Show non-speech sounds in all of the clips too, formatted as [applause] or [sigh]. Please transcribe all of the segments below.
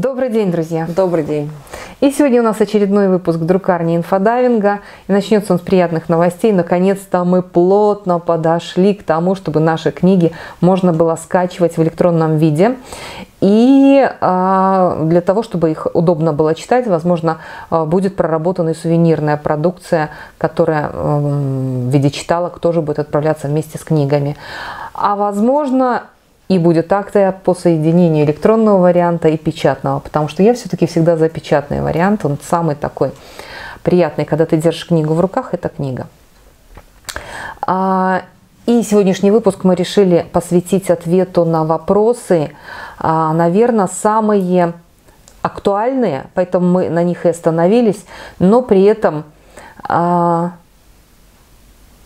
Добрый день, друзья! Добрый день! И сегодня у нас очередной выпуск друкарни инфодайвинга. И начнется он с приятных новостей. Наконец-то мы плотно подошли к тому, чтобы наши книги можно было скачивать в электронном виде. И а, для того, чтобы их удобно было читать, возможно, а, будет проработана и сувенирная продукция, которая в виде читалок тоже будет отправляться вместе с книгами. А возможно, и будет акция по соединению электронного варианта и печатного, потому что я все-таки всегда за печатный вариант, он самый такой приятный, когда ты держишь книгу в руках, это книга. А, и сегодняшний выпуск мы решили посвятить ответу на вопросы, а, наверное, самые актуальные, поэтому мы на них и остановились, но при этом а,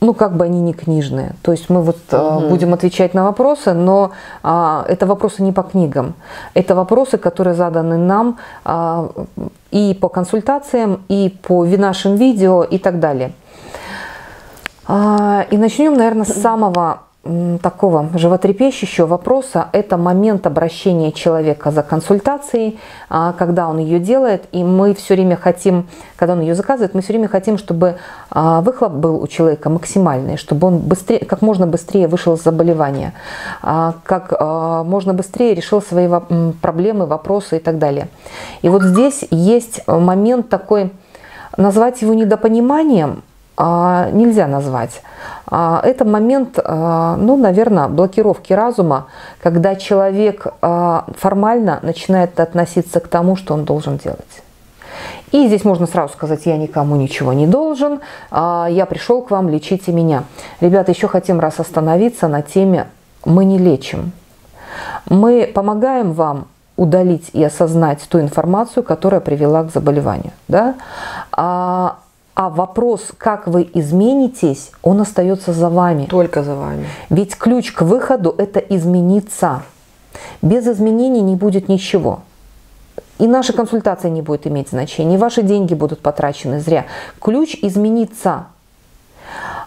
ну, как бы они не книжные. То есть мы вот угу. будем отвечать на вопросы, но а, это вопросы не по книгам. Это вопросы, которые заданы нам а, и по консультациям, и по нашим видео и так далее. А, и начнем, наверное, с самого такого животрепещущего вопроса – это момент обращения человека за консультацией, а, когда он ее делает, и мы все время хотим, когда он ее заказывает, мы все время хотим, чтобы а, выхлоп был у человека максимальный, чтобы он быстрее, как можно быстрее вышел из заболевания, а, как можно быстрее решил свои проблемы, вопросы и так далее. И вот здесь есть момент такой, назвать его недопониманием нельзя назвать. А, это момент, а, ну, наверное, блокировки разума, когда человек а, формально начинает относиться к тому, что он должен делать. И здесь можно сразу сказать, я никому ничего не должен, я пришел к вам, лечите меня. Ребята, еще хотим раз остановиться на теме «мы не лечим». Мы помогаем вам удалить и осознать ту информацию, которая привела к заболеванию. Да? А вопрос, как вы изменитесь, он остается за вами. Только за вами. Ведь ключ к выходу – это измениться. Без изменений не будет ничего. И наша консультация не будет иметь значения, и ваши деньги будут потрачены зря. Ключ – измениться.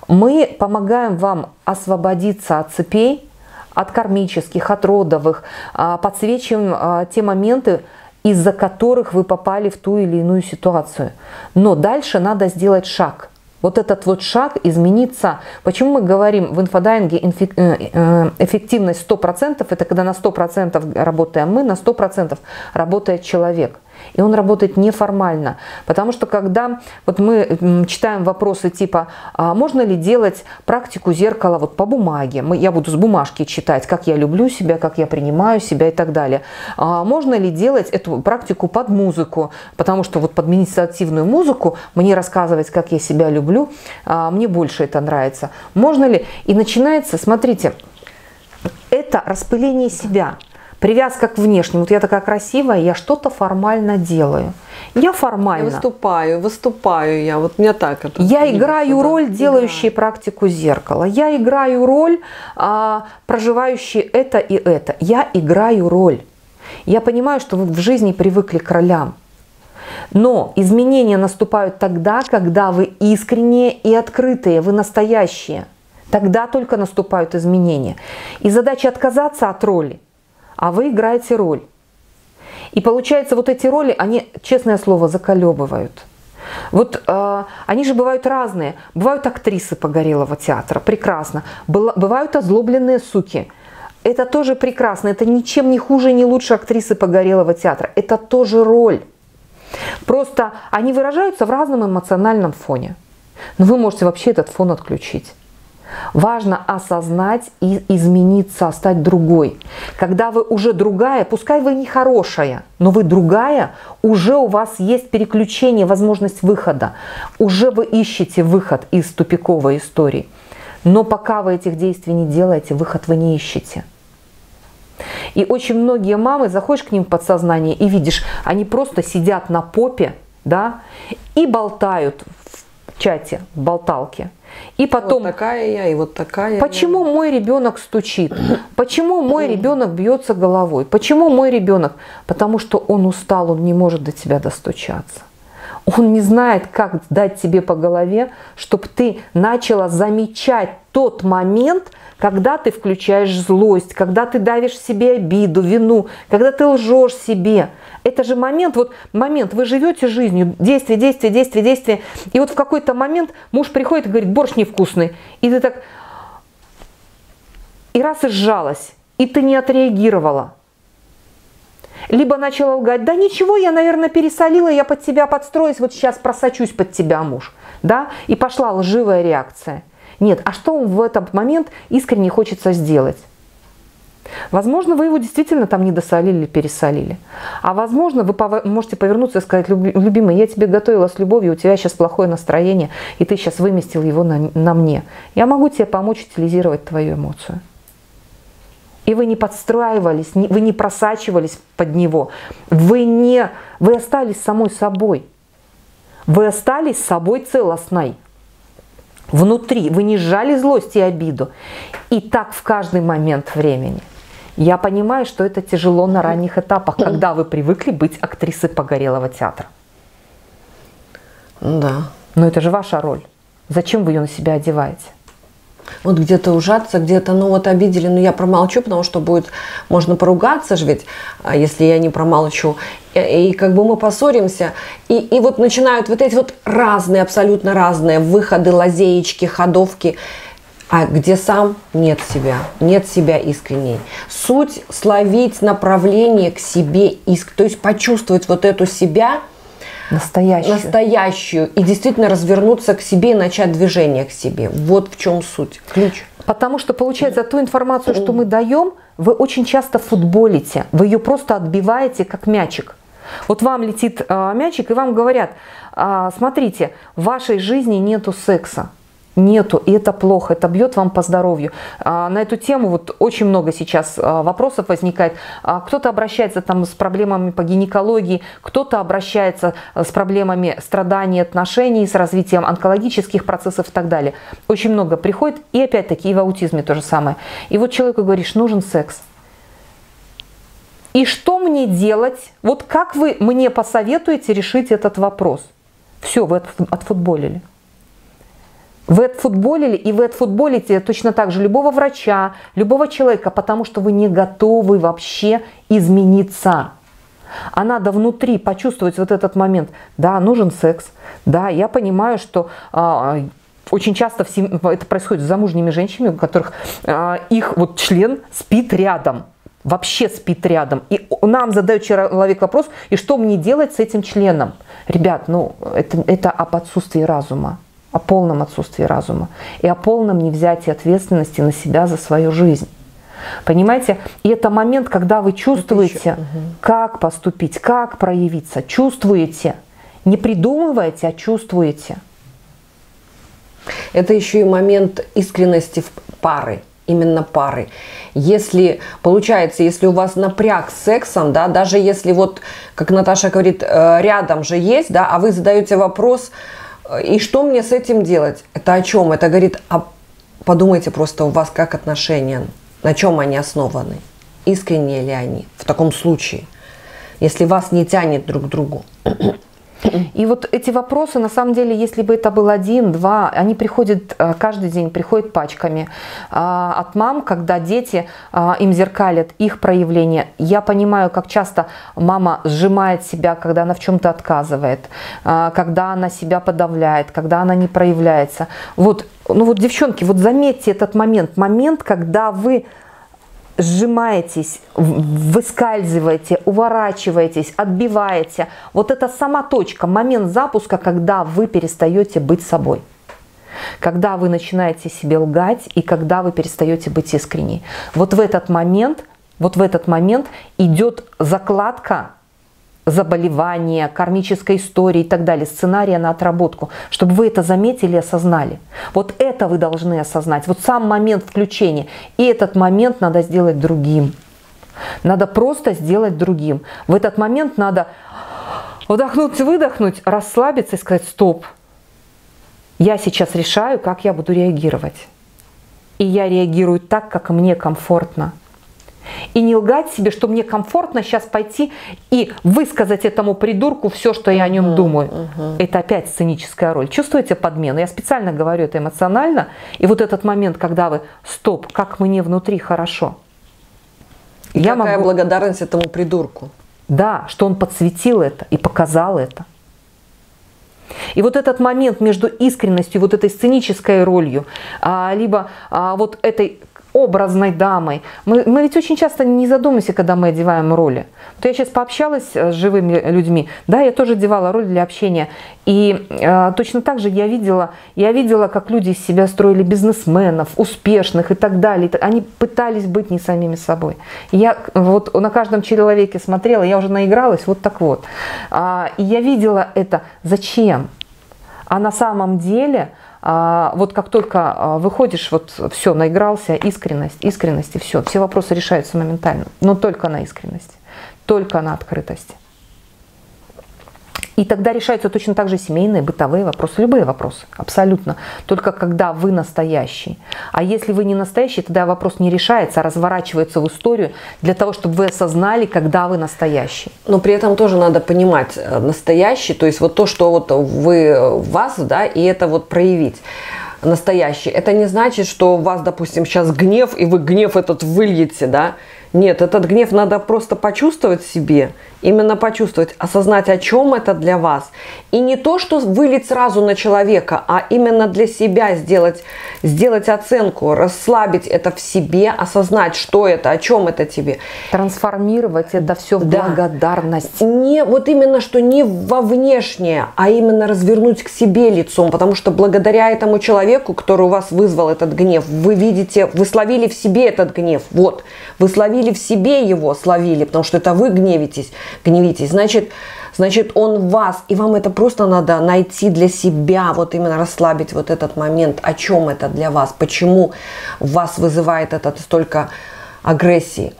Мы помогаем вам освободиться от цепей, от кармических, от родовых, а, подсвечиваем а, те моменты, из-за которых вы попали в ту или иную ситуацию. Но дальше надо сделать шаг. Вот этот вот шаг измениться. Почему мы говорим в инфодайинге э, э, эффективность 100%, это когда на 100% работаем мы, на 100% работает человек – и он работает неформально. Потому что когда вот мы читаем вопросы типа, а можно ли делать практику зеркала вот по бумаге, мы, я буду с бумажки читать, как я люблю себя, как я принимаю себя и так далее. А можно ли делать эту практику под музыку, потому что вот под медитативную музыку мне рассказывать, как я себя люблю, а, мне больше это нравится. Можно ли? И начинается, смотрите, это распыление себя – Привязка к внешнему. Вот я такая красивая, я что-то формально делаю. Я формально. Я выступаю, выступаю я. Вот мне так это. Я играю да? роль, делающей да. практику зеркала. Я играю роль, а, проживающей это и это. Я играю роль. Я понимаю, что вы в жизни привыкли к ролям. Но изменения наступают тогда, когда вы искренние и открытые, вы настоящие. Тогда только наступают изменения. И задача отказаться от роли – а вы играете роль. И получается, вот эти роли, они, честное слово, заколебывают. Вот э, они же бывают разные. Бывают актрисы погорелого театра, прекрасно. Бывают озлобленные суки. Это тоже прекрасно. Это ничем не хуже, не лучше актрисы погорелого театра. Это тоже роль. Просто они выражаются в разном эмоциональном фоне. Но вы можете вообще этот фон отключить. Важно осознать и измениться, стать другой. Когда вы уже другая, пускай вы не хорошая, но вы другая, уже у вас есть переключение, возможность выхода. Уже вы ищете выход из тупиковой истории. Но пока вы этих действий не делаете, выход вы не ищете. И очень многие мамы, заходишь к ним в подсознание и видишь, они просто сидят на попе, да, и болтают в чате, в болталке – и потом, вот такая я, и вот такая. Почему я. мой ребенок стучит? Почему мой ребенок бьется головой? Почему мой ребенок? Потому что он устал, он не может до тебя достучаться. Он не знает, как дать тебе по голове, чтобы ты начала замечать тот момент, когда ты включаешь злость, когда ты давишь себе обиду, вину, когда ты лжешь себе. Это же момент, вот момент, вы живете жизнью, действие, действие, действие, действие. И вот в какой-то момент муж приходит и говорит, борщ невкусный. И ты так, и раз и сжалась, и ты не отреагировала. Либо начала лгать, да ничего, я, наверное, пересолила, я под тебя подстроюсь, вот сейчас просочусь под тебя, муж. Да? И пошла лживая реакция. Нет, а что в этот момент искренне хочется сделать? Возможно, вы его действительно там не досолили или пересолили. А возможно, вы можете повернуться и сказать, любимый, я тебе готовила с любовью, у тебя сейчас плохое настроение, и ты сейчас выместил его на, на мне. Я могу тебе помочь утилизировать твою эмоцию. И вы не подстраивались, вы не просачивались под него. Вы, не, вы остались самой собой. Вы остались собой целостной. Внутри. Вы не сжали злость и обиду. И так в каждый момент времени. Я понимаю, что это тяжело на ранних этапах, когда вы привыкли быть актрисой погорелого театра. Да. Но это же ваша роль. Зачем вы ее на себя одеваете? Вот где-то ужаться, где-то, ну вот обидели, но я промолчу, потому что будет, можно поругаться же ведь, а, если я не промолчу. И, и как бы мы поссоримся, и, и вот начинают вот эти вот разные, абсолютно разные выходы, лазеечки, ходовки, а где сам нет себя, нет себя искренней. Суть словить направление к себе, иск, то есть почувствовать вот эту себя – настоящую. настоящую и действительно развернуться к себе и начать движение к себе. Вот в чем суть, ключ. Потому что получается ту информацию, что мы даем, вы очень часто футболите, вы ее просто отбиваете как мячик. Вот вам летит э, мячик и вам говорят, э, смотрите, в вашей жизни нету секса нету, и это плохо, это бьет вам по здоровью. А, на эту тему вот очень много сейчас а, вопросов возникает. А, кто-то обращается там с проблемами по гинекологии, кто-то обращается с проблемами страданий отношений, с развитием онкологических процессов и так далее. Очень много приходит, и опять-таки и в аутизме то же самое. И вот человеку говоришь, нужен секс. И что мне делать? Вот как вы мне посоветуете решить этот вопрос? Все, вы отфутболили. Вы отфутболили, и вы отфутболите точно так же любого врача, любого человека, потому что вы не готовы вообще измениться. А надо внутри почувствовать вот этот момент. Да, нужен секс. Да, я понимаю, что а, очень часто в сем... это происходит с замужними женщинами, у которых а, их вот член спит рядом. Вообще спит рядом. И нам задает человек вопрос, и что мне делать с этим членом? Ребят, ну это, это об отсутствии разума о полном отсутствии разума и о полном невзятии ответственности на себя за свою жизнь. Понимаете? И это момент, когда вы чувствуете, как поступить, как проявиться. Чувствуете. Не придумываете, а чувствуете. Это еще и момент искренности в пары именно пары. Если, получается, если у вас напряг с сексом, да, даже если вот, как Наташа говорит, э, рядом же есть, да, а вы задаете вопрос, и что мне с этим делать? Это о чем? Это говорит, а подумайте просто у вас как отношения, на чем они основаны, искренние ли они в таком случае, если вас не тянет друг к другу. [coughs] И вот эти вопросы, на самом деле, если бы это был один, два, они приходят э, каждый день, приходят пачками а, от мам, когда дети а, им зеркалят их проявления. Я понимаю, как часто мама сжимает себя, когда она в чем-то отказывает, а, когда она себя подавляет, когда она не проявляется. Вот, ну вот, девчонки, вот заметьте этот момент, момент, когда вы сжимаетесь, выскальзываете, уворачиваетесь, отбиваете. Вот это сама точка, момент запуска, когда вы перестаете быть собой. Когда вы начинаете себе лгать и когда вы перестаете быть искренней. Вот в этот момент, вот в этот момент идет закладка заболевания, кармической истории и так далее, сценария на отработку, чтобы вы это заметили и осознали. Вот это вы должны осознать, вот сам момент включения. И этот момент надо сделать другим. Надо просто сделать другим. В этот момент надо вдохнуть, выдохнуть, расслабиться и сказать «стоп». Я сейчас решаю, как я буду реагировать. И я реагирую так, как мне комфортно. И не лгать себе, что мне комфортно сейчас пойти и высказать этому придурку все, что я о нем думаю. Это опять сценическая роль. Чувствуете подмену? Я специально говорю это эмоционально. И вот этот момент, когда вы, стоп, как мне внутри хорошо. И я какая могу... благодарность этому придурку. Да, что он подсветил это и показал это. И вот этот момент между искренностью, вот этой сценической ролью, а, либо а, вот этой образной дамой. Мы, мы ведь очень часто не задумываемся, когда мы одеваем роли. Вот я сейчас пообщалась с живыми людьми, да, я тоже одевала роль для общения. И э, точно так же я видела, я видела, как люди из себя строили бизнесменов, успешных и так далее. Они пытались быть не самими собой. Я вот на каждом человеке смотрела, я уже наигралась, вот так вот. А, и я видела это. Зачем? А на самом деле вот как только а, выходишь, вот все, наигрался, искренность, искренность и все, все вопросы решаются моментально, но только на искренности, только на открытости. И тогда решаются точно так же семейные, бытовые вопросы, любые вопросы, абсолютно. Только когда вы настоящий. А если вы не настоящий, тогда вопрос не решается, а разворачивается в историю для того, чтобы вы осознали, когда вы настоящий. Но при этом тоже надо понимать э, настоящий, то есть вот то, что вот вы в вас, да, и это вот проявить настоящий. Это не значит, что у вас, допустим, сейчас гнев, и вы гнев этот выльете, да, нет, этот гнев надо просто почувствовать себе, именно почувствовать, осознать, о чем это для вас. И не то, что вылить сразу на человека, а именно для себя сделать, сделать оценку, расслабить это в себе, осознать, что это, о чем это тебе. Трансформировать это все в да. благодарность. Не, вот именно, что не во внешнее, а именно развернуть к себе лицом, потому что благодаря этому человеку, который у вас вызвал этот гнев, вы видите, вы словили в себе этот гнев. Вот, вы словили словили в себе его, словили, потому что это вы гневитесь, гневитесь, значит, значит, он вас, и вам это просто надо найти для себя, вот именно расслабить вот этот момент, о чем это для вас, почему вас вызывает это столько агрессии.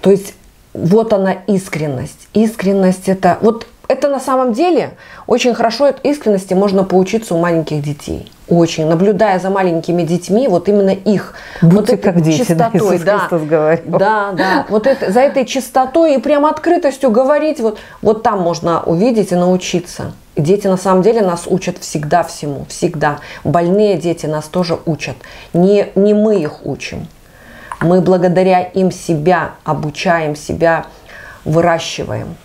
То есть вот она искренность. Искренность это, вот это на самом деле очень хорошо от искренности можно поучиться у маленьких детей. Очень. Наблюдая за маленькими детьми, вот именно их Будьте вот этой как дети, чистотой. Да, да, да, да. Вот это, за этой чистотой и прям открытостью говорить, вот, вот там можно увидеть и научиться. Дети на самом деле нас учат всегда всему, всегда. Больные дети нас тоже учат. Не, не мы их учим. Мы благодаря им себя обучаем, себя выращиваем.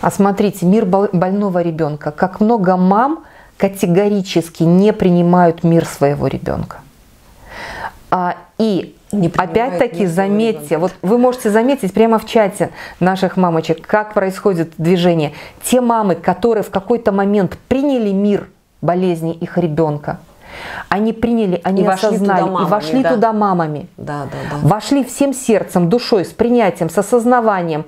А смотрите, мир больного ребенка. Как много мам категорически не принимают мир своего ребенка. А, и опять-таки заметьте, вот вы можете заметить прямо в чате наших мамочек, как происходит движение. Те мамы, которые в какой-то момент приняли мир болезни их ребенка, они приняли, они и осознали мамами, и вошли да. туда мамами. Да, да, да. Вошли всем сердцем, душой, с принятием, с осознаванием.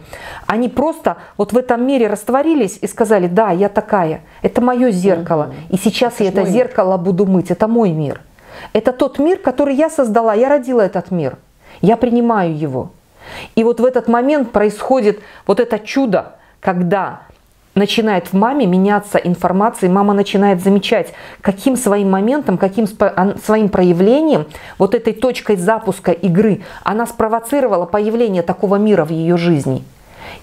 Они просто вот в этом мире растворились и сказали, да, я такая, это мое зеркало. И сейчас это я это зеркало мир. буду мыть, это мой мир. Это тот мир, который я создала, я родила этот мир. Я принимаю его. И вот в этот момент происходит вот это чудо, когда начинает в маме меняться информация, и мама начинает замечать, каким своим моментом, каким своим проявлением, вот этой точкой запуска игры, она спровоцировала появление такого мира в ее жизни.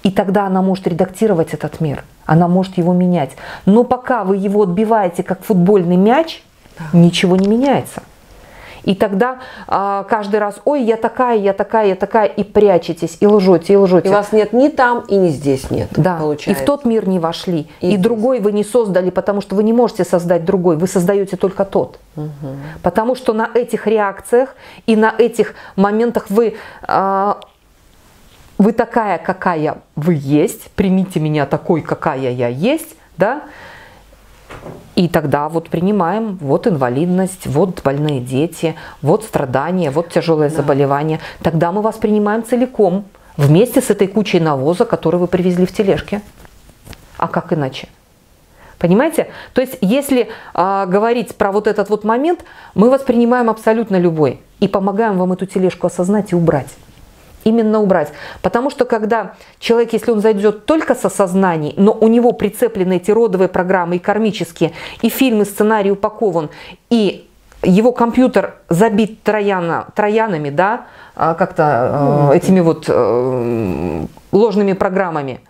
И тогда она может редактировать этот мир, она может его менять. Но пока вы его отбиваете как футбольный мяч, ничего не меняется. И тогда а, каждый раз, ой, я такая, я такая, я такая, и прячетесь, и лжете, и лжете. И вас нет ни там, и ни здесь нет. Да, получается. и в тот мир не вошли. И, и другой вы не создали, потому что вы не можете создать другой, вы создаете только тот. Угу. Потому что на этих реакциях и на этих моментах вы... А, вы такая, какая вы есть, примите меня такой, какая я есть, да, и тогда вот принимаем, вот инвалидность, вот больные дети, вот страдания, вот тяжелое да. заболевание. Тогда мы вас принимаем целиком, вместе с этой кучей навоза, которую вы привезли в тележке. А как иначе? Понимаете? То есть, если э, говорить про вот этот вот момент, мы воспринимаем абсолютно любой и помогаем вам эту тележку осознать и убрать именно убрать. Потому что когда человек, если он зайдет только с осознанием, но у него прицеплены эти родовые программы и кармические, и фильм, и сценарий упакован, и его компьютер забит трояна, троянами, да, а, как-то э, этими вот э, ложными программами,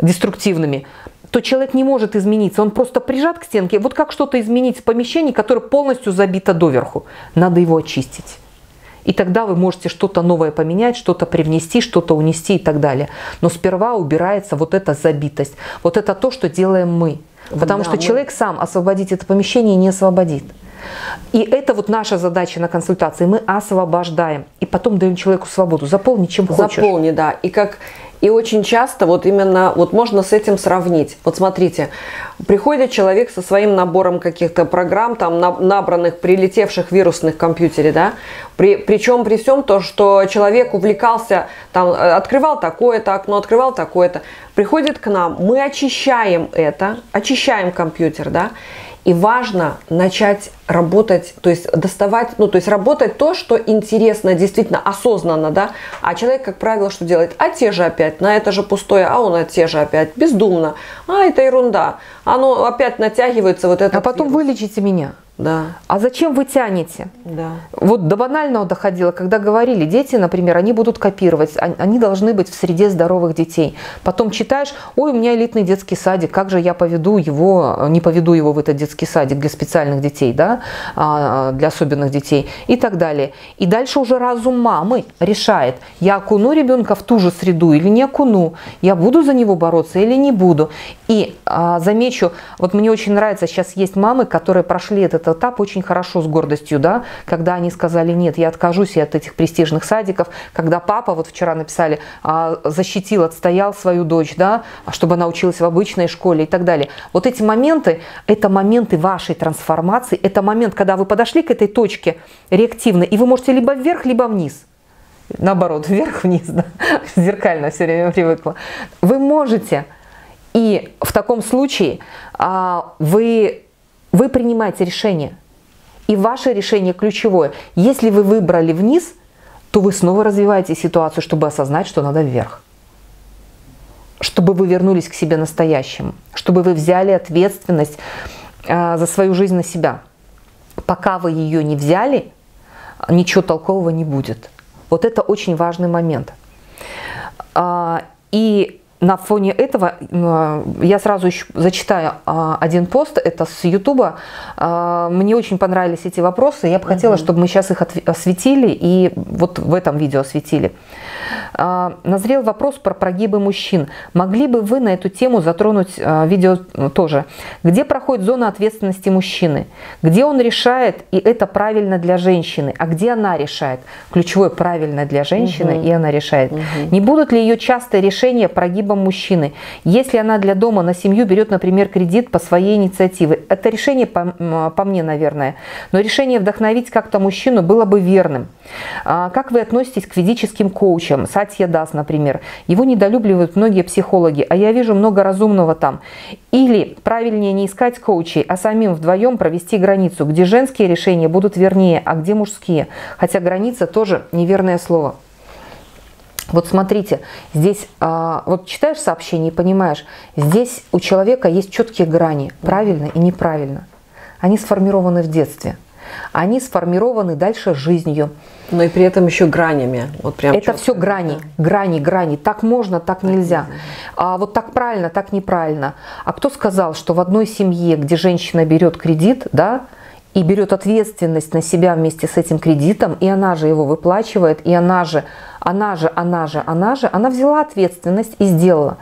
деструктивными, то человек не может измениться. Он просто прижат к стенке. Вот как что-то изменить в помещении, которое полностью забито доверху. Надо его очистить. И тогда вы можете что-то новое поменять, что-то привнести, что-то унести и так далее. Но сперва убирается вот эта забитость. Вот это то, что делаем мы. Потому да, что мы... человек сам освободить это помещение не освободит. И это вот наша задача на консультации. Мы освобождаем. И потом даем человеку свободу. Заполни чем хочешь. Заполни, да. И как и очень часто вот именно, вот можно с этим сравнить. Вот смотрите, приходит человек со своим набором каких-то программ, там набранных, прилетевших вирусных в компьютере, да, при, причем при всем то, что человек увлекался, там, э, открывал такое-то окно, открывал такое-то, приходит к нам, мы очищаем это, очищаем компьютер, да, и важно начать работать, то есть доставать, ну, то есть работать то, что интересно, действительно осознанно, да. А человек, как правило, что делает? А те же опять, на это же пустое, а он а те же опять, бездумно. А, это ерунда. Оно опять натягивается вот это. А потом вирус. вылечите меня. Да. А зачем вы тянете? Да. Вот до банального доходило, когда говорили, дети, например, они будут копировать, они должны быть в среде здоровых детей. Потом читаешь, ой, у меня элитный детский садик, как же я поведу его, не поведу его в этот детский садик для специальных детей, да, а, для особенных детей и так далее. И дальше уже разум мамы решает, я окуну ребенка в ту же среду или не окуну, я буду за него бороться или не буду. И а, замечу, вот мне очень нравится, сейчас есть мамы, которые прошли этот этот этап очень хорошо с гордостью, да, когда они сказали, нет, я откажусь от этих престижных садиков, когда папа, вот вчера написали, а, защитил, отстоял свою дочь, да, чтобы она училась в обычной школе и так далее. Вот эти моменты, это моменты вашей трансформации, это момент, когда вы подошли к этой точке реактивно, и вы можете либо вверх, либо вниз наоборот, [laughs] вверх-вниз, да, [laughs] зеркально все время привыкла. Вы можете, и в таком случае а, вы вы принимаете решение. И ваше решение ключевое. Если вы выбрали вниз, то вы снова развиваете ситуацию, чтобы осознать, что надо вверх. Чтобы вы вернулись к себе настоящему. Чтобы вы взяли ответственность э, за свою жизнь на себя. Пока вы ее не взяли, ничего толкового не будет. Вот это очень важный момент. А, и на фоне этого я сразу еще зачитаю а, один пост, это с Ютуба. А, мне очень понравились эти вопросы, я бы хотела, чтобы мы сейчас их осветили и вот в этом видео осветили. А, назрел вопрос про прогибы мужчин. Могли бы вы на эту тему затронуть видео тоже? Где проходит зона ответственности мужчины? Где он решает, и это правильно для женщины? А где она решает? Ключевое правильно для женщины, угу. и она решает. Угу. Не будут ли ее частые решения прогибом мужчины. Если она для дома на семью берет, например, кредит по своей инициативе, это решение по, по мне, наверное, но решение вдохновить как-то мужчину было бы верным. А, как вы относитесь к физическим коучам? Сатья Дас, например. Его недолюбливают многие психологи, а я вижу много разумного там. Или правильнее не искать коучей, а самим вдвоем провести границу, где женские решения будут вернее, а где мужские. Хотя граница тоже неверное слово. Вот смотрите, здесь, а, вот читаешь сообщение и понимаешь, здесь у человека есть четкие грани, правильно и неправильно. Они сформированы в детстве. Они сформированы дальше жизнью. Но и при этом еще гранями. Вот прям Это все грани, да. грани, грани. Так можно, так, нельзя. А вот так правильно, так неправильно. А кто сказал, что в одной семье, где женщина берет кредит, да, и берет ответственность на себя вместе с этим кредитом, и она же его выплачивает, и она же, она же, она же, она же, она взяла ответственность и сделала.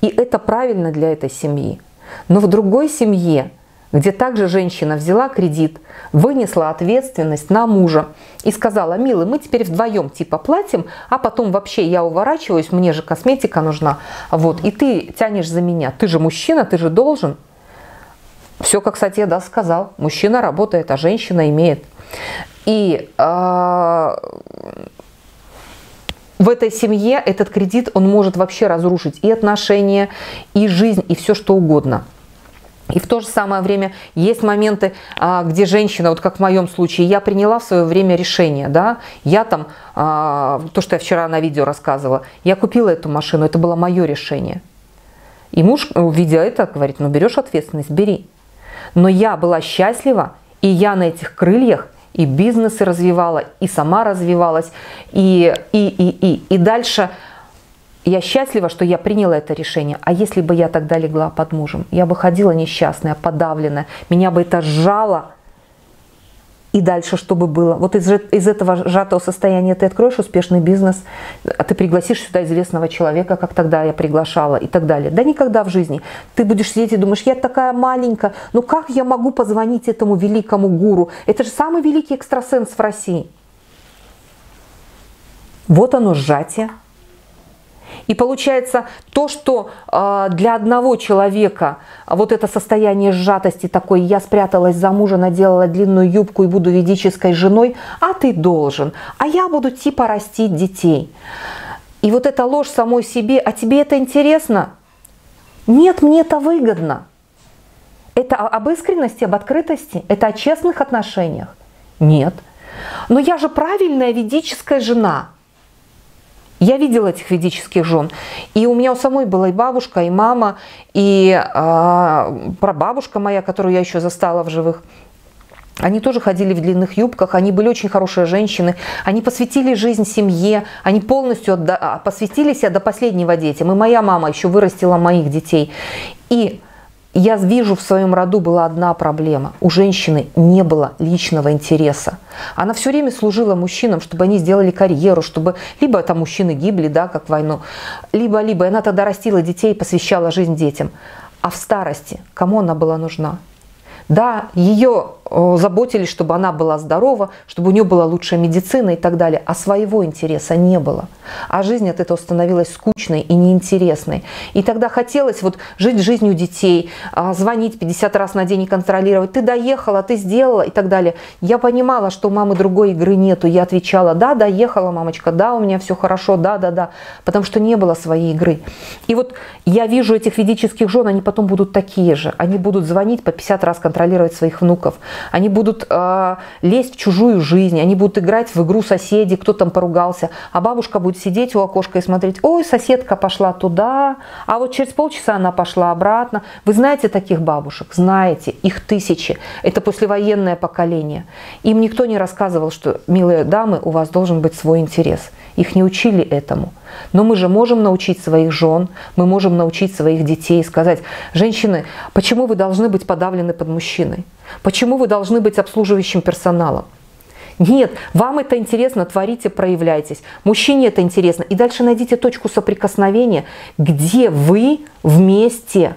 И это правильно для этой семьи. Но в другой семье, где также женщина взяла кредит, вынесла ответственность на мужа и сказала, милый, мы теперь вдвоем типа платим, а потом вообще я уворачиваюсь, мне же косметика нужна, вот, и ты тянешь за меня, ты же мужчина, ты же должен, все, как Сатья да сказал. Мужчина работает, а женщина имеет. И э, в этой семье этот кредит, он может вообще разрушить и отношения, и жизнь, и все что угодно. И в то же самое время есть моменты, а, где женщина, вот как в моем случае, я приняла в свое время решение, да, я там, а, то, что я вчера на видео рассказывала, я купила эту машину, это было мое решение. И муж, увидя это, говорит, ну берешь ответственность, бери. Но я была счастлива, и я на этих крыльях и бизнесы развивала, и сама развивалась, и, и, и, и. И дальше я счастлива, что я приняла это решение. А если бы я тогда легла под мужем, я бы ходила несчастная, подавленная, меня бы это сжало. И дальше, чтобы было? Вот из, из этого сжатого состояния ты откроешь успешный бизнес, а ты пригласишь сюда известного человека, как тогда я приглашала и так далее. Да никогда в жизни. Ты будешь сидеть и думаешь, я такая маленькая, ну как я могу позвонить этому великому гуру? Это же самый великий экстрасенс в России. Вот оно сжатие. И получается то, что э, для одного человека вот это состояние сжатости такой, я спряталась за мужа, наделала длинную юбку и буду ведической женой, а ты должен, а я буду типа растить детей. И вот эта ложь самой себе, а тебе это интересно? Нет, мне это выгодно. Это об искренности, об открытости, это о честных отношениях. Нет. Но я же правильная ведическая жена – я видела этих ведических жен. И у меня у самой была и бабушка, и мама, и э, прабабушка моя, которую я еще застала в живых. Они тоже ходили в длинных юбках, они были очень хорошие женщины, они посвятили жизнь семье, они полностью отда- а, посвятили себя до последнего детям. И моя мама еще вырастила моих детей. И я вижу в своем роду была одна проблема. У женщины не было личного интереса. Она все время служила мужчинам, чтобы они сделали карьеру, чтобы либо там мужчины гибли, да, как войну, либо, либо она тогда растила детей посвящала жизнь детям. А в старости кому она была нужна? Да, ее заботились, чтобы она была здорова, чтобы у нее была лучшая медицина и так далее, а своего интереса не было. А жизнь от этого становилась скучной и неинтересной. И тогда хотелось вот жить жизнью детей, а, звонить 50 раз на день и контролировать, ты доехала, ты сделала и так далее. Я понимала, что у мамы другой игры нету, я отвечала, да, доехала, мамочка, да, у меня все хорошо, да, да, да, потому что не было своей игры. И вот я вижу этих ведических жен, они потом будут такие же, они будут звонить по 50 раз контролировать своих внуков, они будут э, лезть в чужую жизнь, они будут играть в игру соседей, кто там поругался, а бабушка будет сидеть у окошка и смотреть, ой, соседка пошла туда, а вот через полчаса она пошла обратно. Вы знаете таких бабушек? Знаете, их тысячи. Это послевоенное поколение. Им никто не рассказывал, что, милые дамы, у вас должен быть свой интерес. Их не учили этому. Но мы же можем научить своих жен, мы можем научить своих детей сказать, женщины, почему вы должны быть подавлены под мужчиной? Почему вы должны быть обслуживающим персоналом? Нет, вам это интересно, творите, проявляйтесь. Мужчине это интересно. И дальше найдите точку соприкосновения, где вы вместе.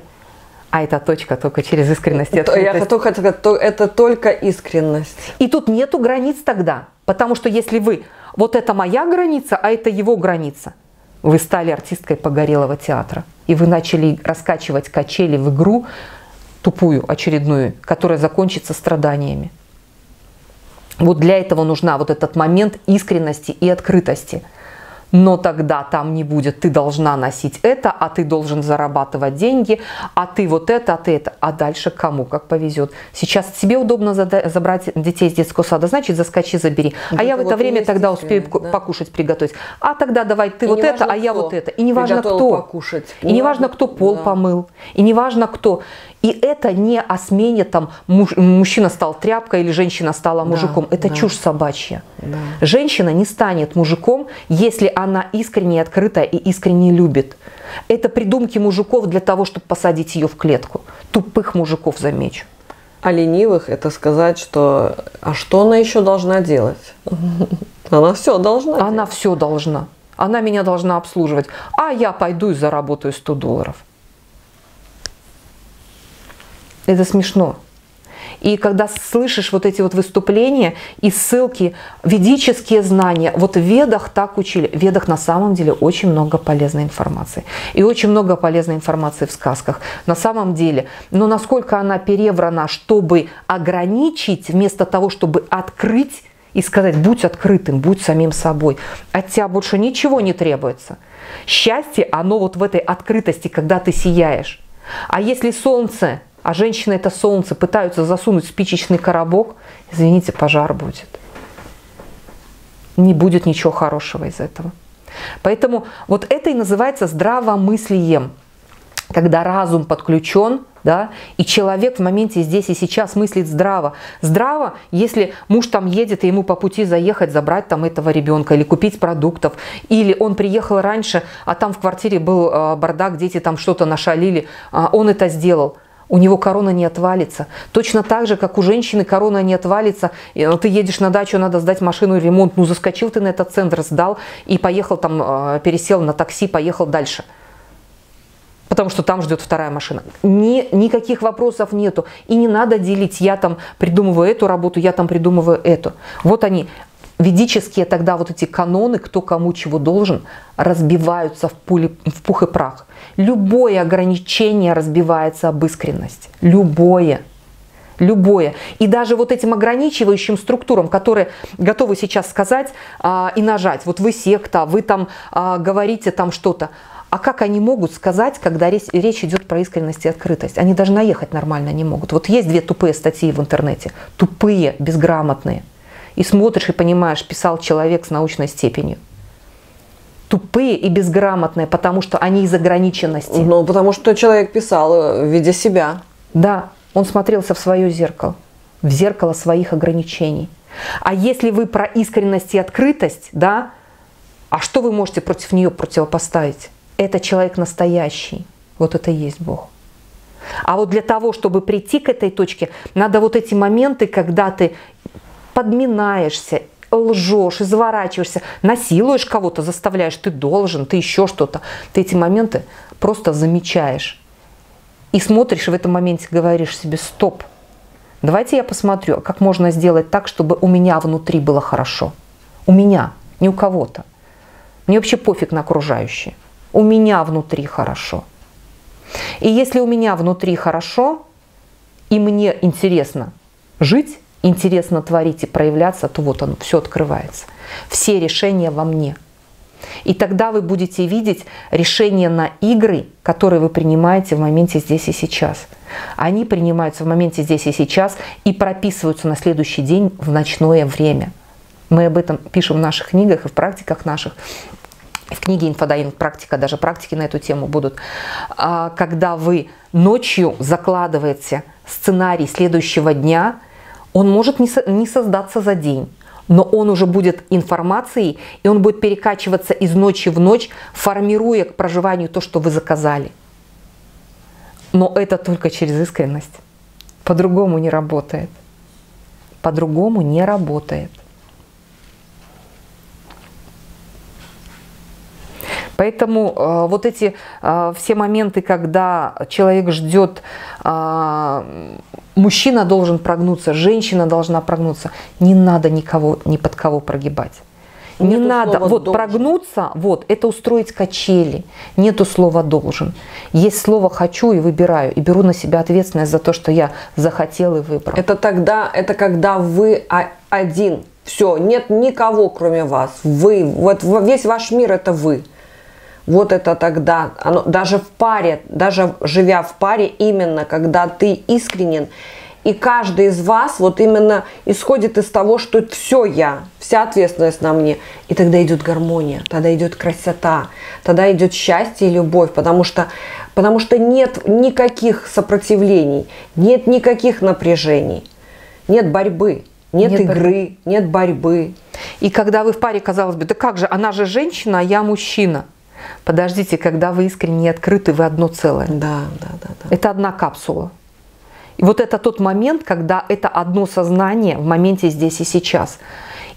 А эта точка только через искренность и открытость. Я только сказать, это только искренность. И тут нету границ тогда. Потому что если вы, вот это моя граница, а это его граница, вы стали артисткой Погорелого театра. И вы начали раскачивать качели в игру, тупую, очередную, которая закончится страданиями. Вот для этого нужна вот этот момент искренности и открытости – но тогда там не будет, ты должна носить это, а ты должен зарабатывать деньги, а ты вот это, а ты это. А дальше кому как повезет. Сейчас тебе удобно забрать детей из детского сада, значит, заскочи, забери. а я в это время тогда успею да? покушать, приготовить. А тогда давай ты и вот это, а я вот это. И не важно кто. Покушать. И не важно кто пол да. помыл. И не важно кто. И это не о смене, там, муж, мужчина стал тряпкой или женщина стала мужиком. Да, это да. чушь собачья. Да. Женщина не станет мужиком, если она искренне открыта и искренне любит. Это придумки мужиков для того, чтобы посадить ее в клетку. Тупых мужиков, замечу. А ленивых это сказать, что а что она еще должна делать? Она все должна. Она все должна. Она меня должна обслуживать. А я пойду и заработаю 100 долларов. Это смешно. И когда слышишь вот эти вот выступления и ссылки, ведические знания, вот в ведах так учили. В ведах на самом деле очень много полезной информации. И очень много полезной информации в сказках. На самом деле, но насколько она переврана, чтобы ограничить, вместо того, чтобы открыть и сказать, будь открытым, будь самим собой. От тебя больше ничего не требуется. Счастье, оно вот в этой открытости, когда ты сияешь. А если солнце а женщины это солнце пытаются засунуть в спичечный коробок, извините, пожар будет. Не будет ничего хорошего из этого. Поэтому вот это и называется здравомыслием, когда разум подключен да, и человек в моменте здесь и сейчас мыслит здраво. Здраво, если муж там едет, и ему по пути заехать, забрать там этого ребенка, или купить продуктов, или он приехал раньше, а там в квартире был э, бардак, дети там что-то нашалили, э, он это сделал у него корона не отвалится. Точно так же, как у женщины корона не отвалится. Ну, ты едешь на дачу, надо сдать машину ремонт. Ну, заскочил ты на этот центр, сдал и поехал там, э, пересел на такси, поехал дальше потому что там ждет вторая машина. Ни, никаких вопросов нету. И не надо делить, я там придумываю эту работу, я там придумываю эту. Вот они, ведические тогда вот эти каноны, кто кому чего должен, разбиваются в, пули, в пух и прах. Любое ограничение разбивается об искренность. Любое. Любое. И даже вот этим ограничивающим структурам, которые готовы сейчас сказать а, и нажать, вот вы секта, вы там а, говорите там что-то, а как они могут сказать, когда речь, речь идет про искренность и открытость? Они даже наехать нормально не могут. Вот есть две тупые статьи в интернете. Тупые, безграмотные. И смотришь и понимаешь, писал человек с научной степенью. Тупые и безграмотные, потому что они из ограниченности. Ну, потому что человек писал э, в виде себя. Да, он смотрелся в свое зеркало, в зеркало своих ограничений. А если вы про искренность и открытость, да, а что вы можете против нее противопоставить? это человек настоящий. Вот это и есть Бог. А вот для того, чтобы прийти к этой точке, надо вот эти моменты, когда ты подминаешься, лжешь, изворачиваешься, насилуешь кого-то, заставляешь, ты должен, ты еще что-то. Ты эти моменты просто замечаешь. И смотришь в этом моменте, говоришь себе, стоп, давайте я посмотрю, как можно сделать так, чтобы у меня внутри было хорошо. У меня, не у кого-то. Мне вообще пофиг на окружающие у меня внутри хорошо. И если у меня внутри хорошо, и мне интересно жить, интересно творить и проявляться, то вот оно, все открывается. Все решения во мне. И тогда вы будете видеть решения на игры, которые вы принимаете в моменте здесь и сейчас. Они принимаются в моменте здесь и сейчас и прописываются на следующий день в ночное время. Мы об этом пишем в наших книгах и в практиках наших в книге «Инфодайвинг практика», даже практики на эту тему будут, а, когда вы ночью закладываете сценарий следующего дня, он может не создаться за день, но он уже будет информацией, и он будет перекачиваться из ночи в ночь, формируя к проживанию то, что вы заказали. Но это только через искренность. По-другому не работает. По-другому не работает. Поэтому э, вот эти э, все моменты, когда человек ждет, э, мужчина должен прогнуться, женщина должна прогнуться, не надо никого, ни под кого прогибать. Не Нету надо вот должен. прогнуться, вот это устроить качели. Нету слова должен. Есть слово хочу и выбираю и беру на себя ответственность за то, что я захотел и выбрал. Это тогда, это когда вы один. Все, нет никого, кроме вас. Вы, вот весь ваш мир это вы вот это тогда, оно, даже в паре, даже живя в паре, именно когда ты искренен, и каждый из вас вот именно исходит из того, что все я, вся ответственность на мне. И тогда идет гармония, тогда идет красота, тогда идет счастье и любовь, потому что, потому что нет никаких сопротивлений, нет никаких напряжений, нет борьбы. Нет, нет игры, борьбы. нет борьбы. И когда вы в паре, казалось бы, да как же, она же женщина, а я мужчина. Подождите, когда вы искренне открыты, вы одно целое. Да, да, да, да. Это одна капсула. И вот это тот момент, когда это одно сознание в моменте здесь и сейчас.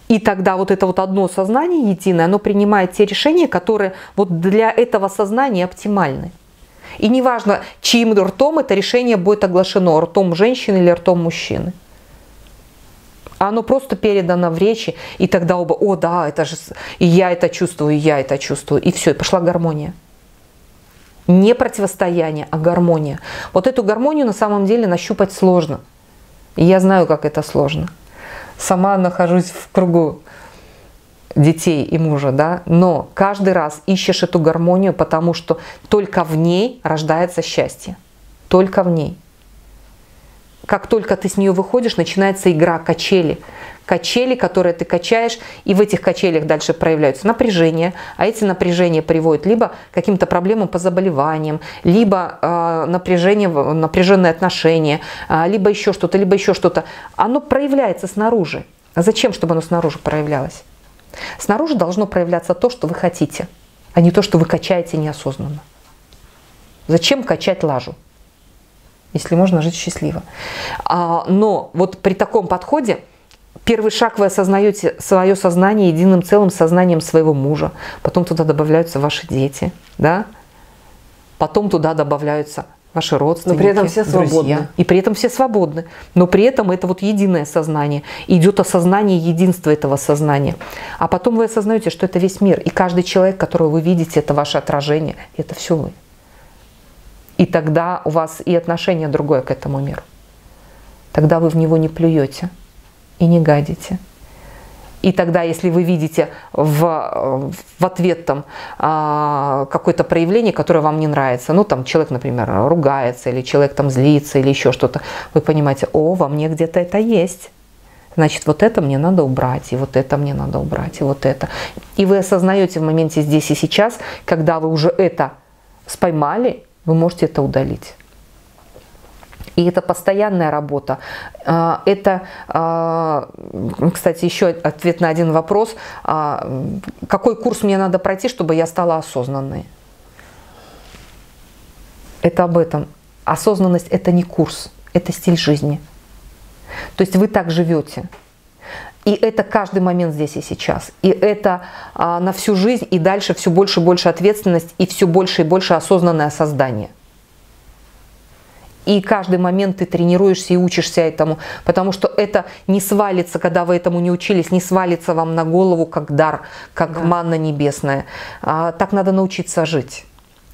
И тогда вот это вот одно сознание единое, оно принимает те решения, которые вот для этого сознания оптимальны. И неважно, чьим ртом это решение будет оглашено, ртом женщины или ртом мужчины оно просто передано в речи, и тогда оба, о да, это же, и я это чувствую, и я это чувствую, и все, и пошла гармония. Не противостояние, а гармония. Вот эту гармонию на самом деле нащупать сложно. И я знаю, как это сложно. Сама нахожусь в кругу детей и мужа, да, но каждый раз ищешь эту гармонию, потому что только в ней рождается счастье. Только в ней как только ты с нее выходишь, начинается игра качели, качели, которые ты качаешь, и в этих качелях дальше проявляются напряжение, а эти напряжения приводят либо к каким-то проблемам по заболеваниям, либо э, напряжение, напряженные отношения, э, либо еще что-то, либо еще что-то. Оно проявляется снаружи. А зачем, чтобы оно снаружи проявлялось? Снаружи должно проявляться то, что вы хотите, а не то, что вы качаете неосознанно. Зачем качать лажу? Если можно жить счастливо. А, но вот при таком подходе первый шаг вы осознаете свое сознание единым целым сознанием своего мужа, потом туда добавляются ваши дети, да? потом туда добавляются ваши родственники, Но при этом все друзья. свободны. И при этом все свободны. Но при этом это вот единое сознание. Идет осознание единства этого сознания. А потом вы осознаете, что это весь мир. И каждый человек, которого вы видите, это ваше отражение. Это все вы. И тогда у вас и отношение другое к этому миру. Тогда вы в него не плюете и не гадите. И тогда, если вы видите в, в ответ там а, какое-то проявление, которое вам не нравится, ну там человек, например, ругается, или человек там злится, или еще что-то, вы понимаете, о, во мне где-то это есть. Значит, вот это мне надо убрать, и вот это мне надо убрать, и вот это. И вы осознаете в моменте здесь и сейчас, когда вы уже это споймали, вы можете это удалить. И это постоянная работа. А, это, а, кстати, еще ответ на один вопрос. А, какой курс мне надо пройти, чтобы я стала осознанной? Это об этом. Осознанность – это не курс, это стиль жизни. То есть вы так живете. И это каждый момент здесь и сейчас. И это а, на всю жизнь, и дальше все больше и больше ответственность, и все больше и больше осознанное создание. И каждый момент ты тренируешься и учишься этому, потому что это не свалится, когда вы этому не учились, не свалится вам на голову как дар, как да. манна небесная. А, так надо научиться жить.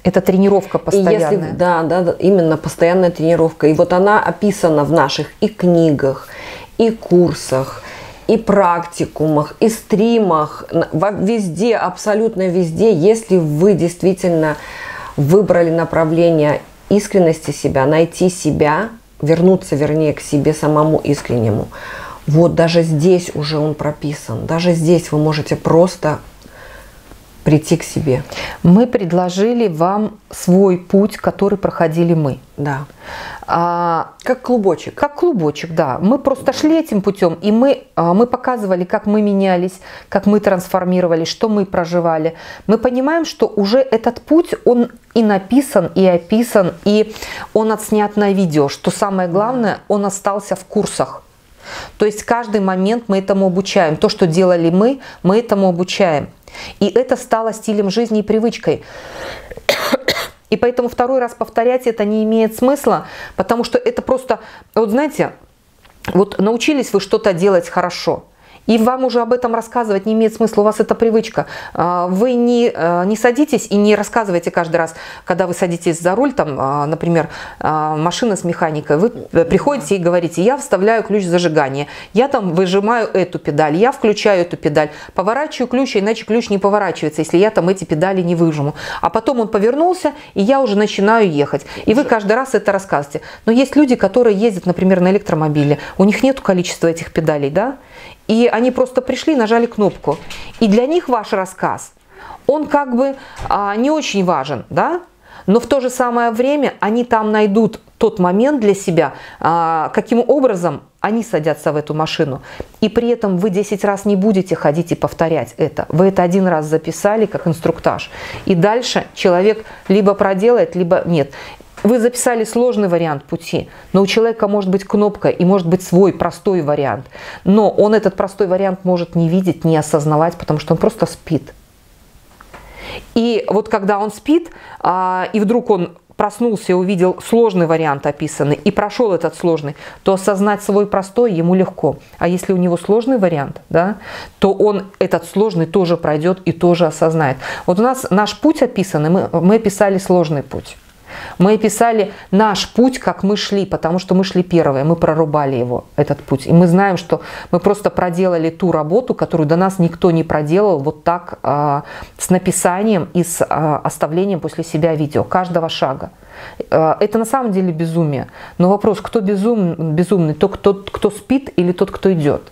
Это тренировка постоянная. И если, да, да, да, именно постоянная тренировка. И вот она описана в наших и книгах, и курсах, и практикумах, и стримах, везде, абсолютно везде, если вы действительно выбрали направление искренности себя, найти себя, вернуться, вернее, к себе самому искреннему. Вот даже здесь уже он прописан. Даже здесь вы можете просто прийти к себе. Мы предложили вам свой путь, который проходили мы. Да. А, как клубочек. Как клубочек, да. Мы просто шли этим путем, и мы, а, мы показывали, как мы менялись, как мы трансформировались, что мы проживали. Мы понимаем, что уже этот путь, он и написан, и описан, и он отснят на видео. Что самое главное, он остался в курсах. То есть каждый момент мы этому обучаем. То, что делали мы, мы этому обучаем. И это стало стилем жизни и привычкой. И поэтому второй раз повторять это не имеет смысла, потому что это просто, вот знаете, вот научились вы что-то делать хорошо – и вам уже об этом рассказывать не имеет смысла, у вас это привычка. А, вы не, а, не садитесь и не рассказывайте каждый раз, когда вы садитесь за руль, там, а, например, машина с механикой, вы приходите и говорите, я вставляю ключ зажигания, я там выжимаю эту педаль, я включаю эту педаль, поворачиваю ключ, иначе ключ не поворачивается, если я там эти педали не выжму. А потом он повернулся, и я уже начинаю ехать. И вы каждый раз это рассказываете. Но есть люди, которые ездят, например, на электромобиле, у них нет количества этих педалей, да, и они просто пришли, нажали кнопку. И для них ваш рассказ, он как бы а, не очень важен, да? Но в то же самое время они там найдут тот момент для себя, а, каким образом они садятся в эту машину. И при этом вы 10 раз не будете ходить и повторять это. Вы это один раз записали как инструктаж. И дальше человек либо проделает, либо нет. Вы записали сложный вариант пути, но у человека может быть кнопка и может быть свой простой вариант. Но он этот простой вариант может не видеть, не осознавать, потому что он просто спит. И вот когда он спит, а, и вдруг он проснулся и увидел сложный вариант описанный и прошел этот сложный, то осознать свой простой ему легко. А если у него сложный вариант, да, то он этот сложный тоже пройдет и тоже осознает. Вот у нас наш путь описанный, мы, мы описали сложный путь. Мы описали наш путь, как мы шли, потому что мы шли первые, мы прорубали его, этот путь. И мы знаем, что мы просто проделали ту работу, которую до нас никто не проделал вот так э, с написанием и с э, оставлением после себя видео, каждого шага. Э, это на самом деле безумие. Но вопрос, кто безум, безумный, тот, кто, кто спит или тот, кто идет?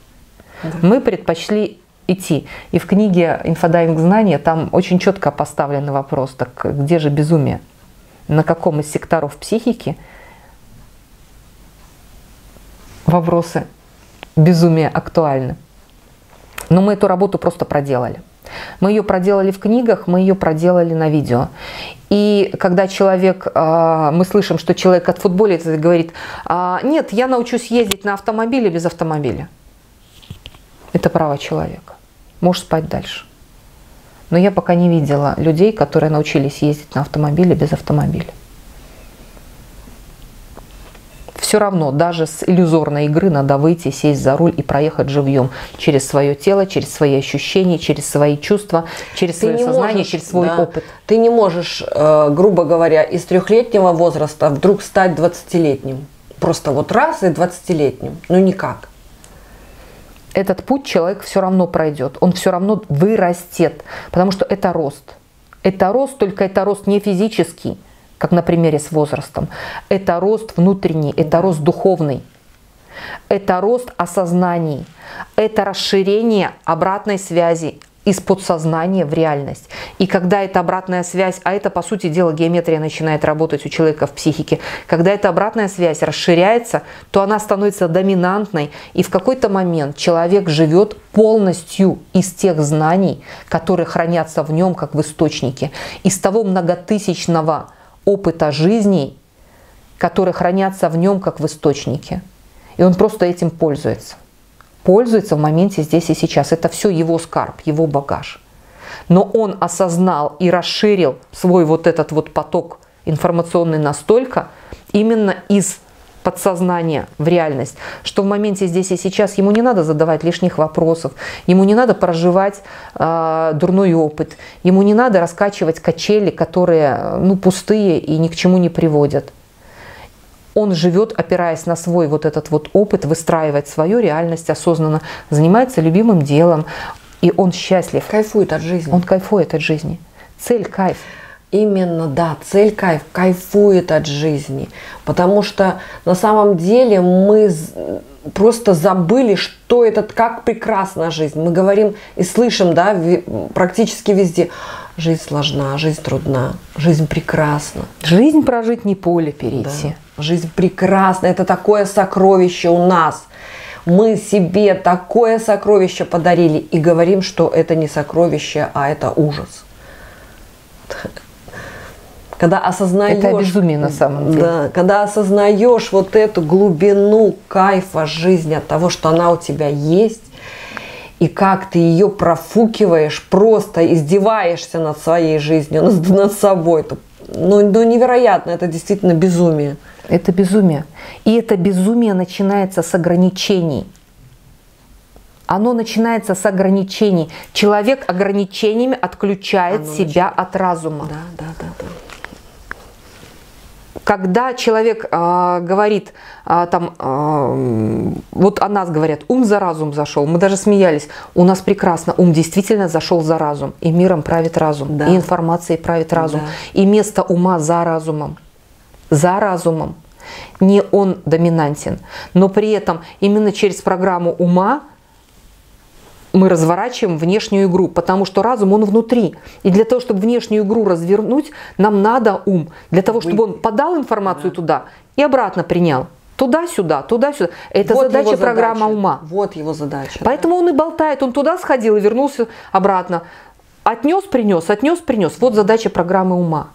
Да. Мы предпочли идти. И в книге «Инфодайвинг знания» там очень четко поставлен вопрос, так где же безумие? На каком из секторов психики вопросы безумия актуальны? Но мы эту работу просто проделали. Мы ее проделали в книгах, мы ее проделали на видео. И когда человек, а, мы слышим, что человек отфутболит и говорит, «А, нет, я научусь ездить на автомобиле без автомобиля. Это право человека. Можешь спать дальше. Но я пока не видела людей, которые научились ездить на автомобиле без автомобиля. Все равно, даже с иллюзорной игры надо выйти, сесть за руль и проехать живьем через свое тело, через свои ощущения, через свои чувства, через Ты свое сознание, можешь, через свой да. опыт. Ты не можешь, э, грубо говоря, из трехлетнего возраста вдруг стать 20-летним. Просто вот раз и 20-летним. Ну никак этот путь человек все равно пройдет, он все равно вырастет, потому что это рост. Это рост, только это рост не физический, как на примере с возрастом. Это рост внутренний, это рост духовный. Это рост осознаний, это расширение обратной связи из подсознания в реальность. И когда эта обратная связь, а это по сути дела геометрия начинает работать у человека в психике, когда эта обратная связь расширяется, то она становится доминантной, и в какой-то момент человек живет полностью из тех знаний, которые хранятся в нем как в источнике, из того многотысячного опыта жизни, которые хранятся в нем как в источнике. И он просто этим пользуется пользуется в моменте здесь и сейчас. Это все его скарб, его багаж. Но он осознал и расширил свой вот этот вот поток информационный настолько именно из подсознания в реальность, что в моменте здесь и сейчас ему не надо задавать лишних вопросов, ему не надо проживать э, дурной опыт, ему не надо раскачивать качели, которые ну, пустые и ни к чему не приводят он живет, опираясь на свой вот этот вот опыт, выстраивает свою реальность осознанно, занимается любимым делом, и он счастлив. Кайфует от жизни. Он кайфует от жизни. Цель – кайф. Именно, да, цель кайф, кайфует от жизни. Потому что на самом деле мы просто забыли, что это, как прекрасна жизнь. Мы говорим и слышим, да, практически везде. Жизнь сложна, жизнь трудна, жизнь прекрасна. Жизнь прожить не поле перейти. Да. Жизнь прекрасна, это такое сокровище у нас. Мы себе такое сокровище подарили и говорим, что это не сокровище, а это ужас. Когда осознаешь... Это безумие на самом деле. Да, когда осознаешь вот эту глубину кайфа жизни от того, что она у тебя есть, и как ты ее профукиваешь, просто издеваешься над своей жизнью, над, собой. Это, ну, ну, невероятно, это действительно безумие. Это безумие. И это безумие начинается с ограничений. Оно начинается с ограничений. Человек ограничениями отключает Оно себя начинает. от разума. Да, да, да, да когда человек э, говорит, э, там, э, вот о нас говорят, ум за разум зашел, мы даже смеялись, у нас прекрасно, ум действительно зашел за разум, и миром правит разум, да. и информацией правит разум, да. и место ума за разумом, за разумом. Не он доминантен, но при этом именно через программу ума мы разворачиваем внешнюю игру, потому что разум, он внутри. И для того, чтобы внешнюю игру развернуть, нам надо ум. Для того, чтобы он подал информацию да. туда и обратно принял. Туда-сюда, туда-сюда. Это вот задача программы ума. Вот его задача. Поэтому да. он и болтает. Он туда сходил и вернулся обратно. Отнес, принес, отнес, принес. Вот задача программы ума.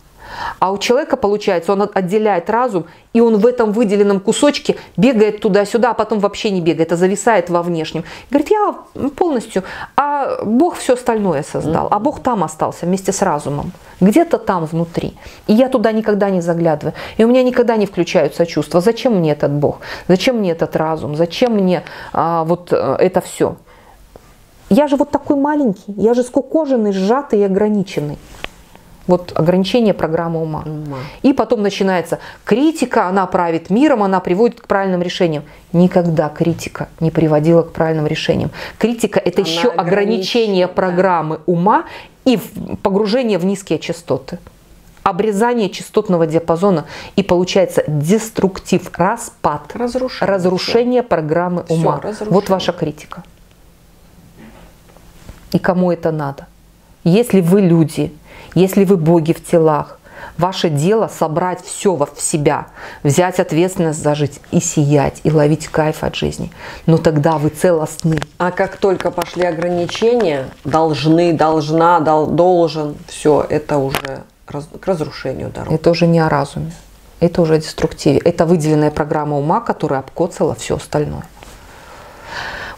А у человека, получается, он отделяет разум, и он в этом выделенном кусочке бегает туда-сюда, а потом вообще не бегает, а зависает во внешнем. Говорит, я полностью, а Бог все остальное создал, а Бог там остался вместе с разумом, где-то там внутри. И я туда никогда не заглядываю. И у меня никогда не включаются чувства. Зачем мне этот Бог? Зачем мне этот разум? Зачем мне а, вот э, это все? Я же вот такой маленький, я же скукоженный, сжатый и ограниченный. Вот ограничение программы ума. ума. И потом начинается критика, она правит миром, она приводит к правильным решениям. Никогда критика не приводила к правильным решениям. Критика это она еще ограничение программы ума и погружение в низкие частоты. Обрезание частотного диапазона и получается деструктив, распад, разрушение, разрушение программы ума. Все, вот ваша критика. и кому это надо. Если вы люди, если вы боги в телах, Ваше дело собрать все в себя, взять ответственность за жизнь и сиять, и ловить кайф от жизни. Но тогда вы целостны. А как только пошли ограничения, должны, должна, дол, должен, все, это уже раз, к разрушению дорог. Это уже не о разуме. Это уже о деструктиве. Это выделенная программа ума, которая обкоцала все остальное.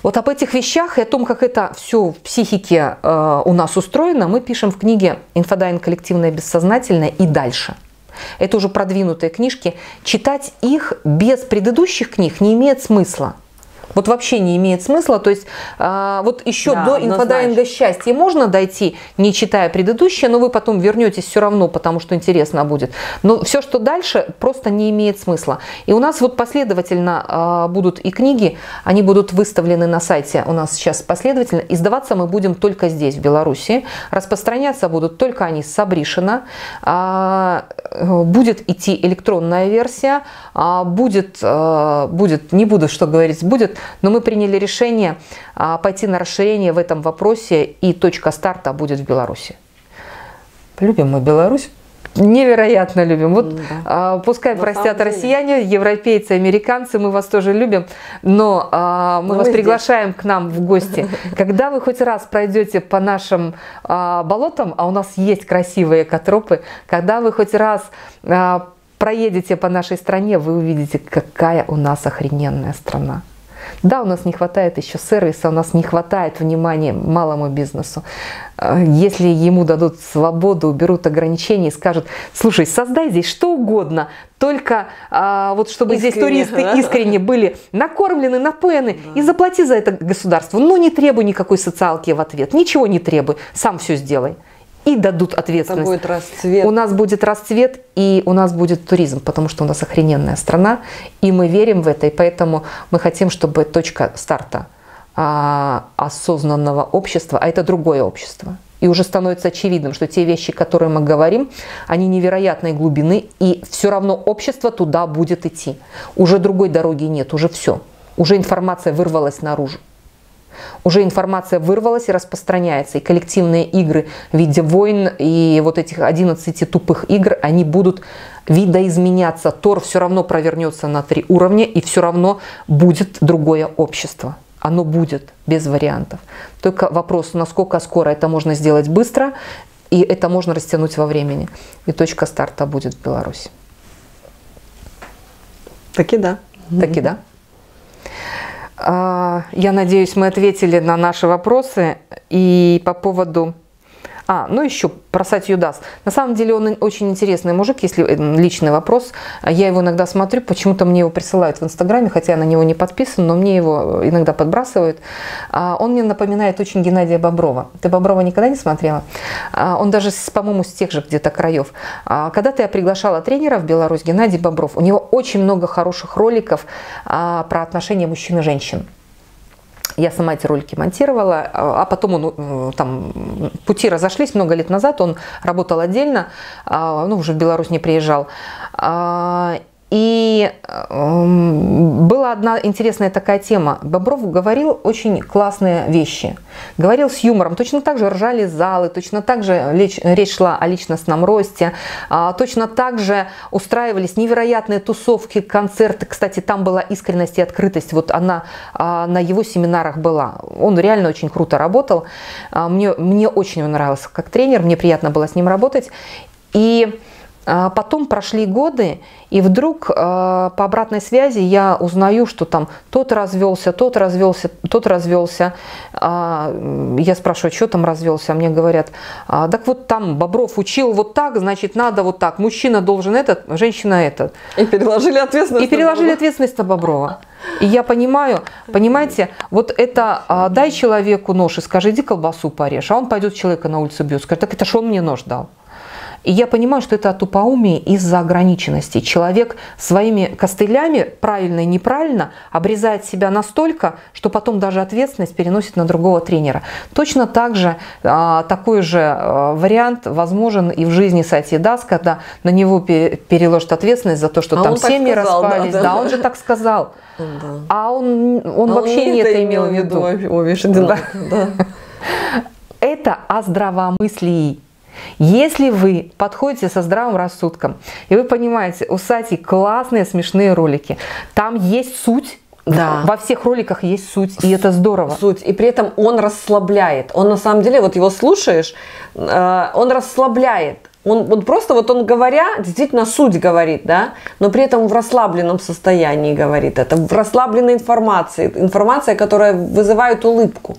Вот об этих вещах и о том, как это все в психике э, у нас устроено, мы пишем в книге «Инфодайвинг. Коллективное бессознательное» и дальше. Это уже продвинутые книжки. Читать их без предыдущих книг не имеет смысла вот вообще не имеет смысла. То есть а, вот еще да, до инфодайинга счастья можно дойти, не читая предыдущее, но вы потом вернетесь все равно, потому что интересно будет. Но все, что дальше, просто не имеет смысла. И у нас вот последовательно а, будут и книги, они будут выставлены на сайте у нас сейчас последовательно. Издаваться мы будем только здесь, в Беларуси. Распространяться будут только они с Абришина. А, будет идти электронная версия, а, будет, а, будет, не буду что говорить, будет но мы приняли решение а, пойти на расширение в этом вопросе, и точка старта будет в Беларуси. Любим мы Беларусь. Невероятно любим. Вот да. а, пускай На простят россияне, европейцы, американцы, мы вас тоже любим, но а, мы но вас приглашаем здесь. к нам в гости. [laughs] Когда вы хоть раз пройдете по нашим а, болотам, а у нас есть красивые экотропы, когда вы хоть раз а, проедете по нашей стране, вы увидите, какая у нас охрененная страна. Да, у нас не хватает еще сервиса, у нас не хватает внимания малому бизнесу. А, если ему дадут свободу, уберут ограничения и скажут, слушай, создай здесь что угодно, только а, вот чтобы искренне, здесь туристы да? искренне были накормлены, напоены, да. и заплати за это государство. Ну не требуй никакой социалки в ответ, ничего не требуй, сам все сделай и дадут ответственность. Это будет расцвет. У нас будет расцвет и у нас будет туризм, потому что у нас охрененная страна, и мы верим в это, и поэтому мы хотим, чтобы точка старта а, осознанного общества, а это другое общество. И уже становится очевидным, что те вещи, которые мы говорим, они невероятной глубины, и все равно общество туда будет идти. Уже другой дороги нет, уже все. Уже информация вырвалась наружу. Уже информация вырвалась и распространяется. И коллективные игры в виде войн и вот этих 11 тупых игр, они будут видоизменяться. Тор все равно провернется на три уровня и все равно будет другое общество. Оно будет без вариантов. Только вопрос, насколько скоро это можно сделать быстро, и это можно растянуть во времени. И точка старта будет в Беларуси. Таки да. Таки да. А, я надеюсь, мы ответили на наши вопросы. И по поводу а, ну еще про Сатью Дас. На самом деле он очень интересный мужик, если э, личный вопрос. Я его иногда смотрю, почему-то мне его присылают в Инстаграме, хотя я на него не подписан, но мне его иногда подбрасывают. А, он мне напоминает очень Геннадия Боброва. Ты Боброва никогда не смотрела? А, он даже, по-моему, с тех же где-то краев. Когда-то я приглашала тренера в Беларусь, Геннадий Бобров. У него очень много хороших роликов про отношения мужчин и женщин. Я сама эти ролики монтировала, а потом он, э, там, пути разошлись много лет назад, он работал отдельно, а, ну, уже в Беларусь не приезжал. И эм, была одна интересная такая тема. Бобров говорил очень классные вещи. Говорил с юмором. Точно так же ржали залы, точно так же речь шла о личностном росте. А, точно так же устраивались невероятные тусовки, концерты. Кстати, там была искренность и открытость. Вот она а, на его семинарах была. Он реально очень круто работал. А, мне, мне очень нравился как тренер. Мне приятно было с ним работать. И потом прошли годы, и вдруг э, по обратной связи я узнаю, что там тот развелся, тот развелся, тот развелся. Э, я спрашиваю, что там развелся? А мне говорят, а, так вот там Бобров учил вот так, значит надо вот так. Мужчина должен этот, женщина этот. И переложили ответственность. И переложили на ответственность на Боброва. И я понимаю, понимаете, вот это а, дай человеку нож и скажи, иди колбасу порежь, а он пойдет человека на улицу бьет, скажет, так это что он мне нож дал? И я понимаю, что это тупоумие из-за ограниченности. Человек своими костылями, правильно и неправильно, обрезает себя настолько, что потом даже ответственность переносит на другого тренера. Точно так же а, такой же а, вариант возможен и в жизни Сати Дас, когда на него переложат ответственность за то, что а там семьи сказал, распались. Да, да, да, он же так сказал. Да. А он, он а вообще он не это имел в виду. О, видишь, да. Да. [laughs] Это о здравомыслии. Если вы подходите со здравым рассудком, и вы понимаете, у Сати классные смешные ролики, там есть суть, да. Во всех роликах есть суть, и это здорово. Суть. И при этом он расслабляет. Он на самом деле, вот его слушаешь, э, он расслабляет. Он, он просто, вот он говоря, действительно суть говорит, да, но при этом в расслабленном состоянии говорит это, в расслабленной информации, информация, которая вызывает улыбку.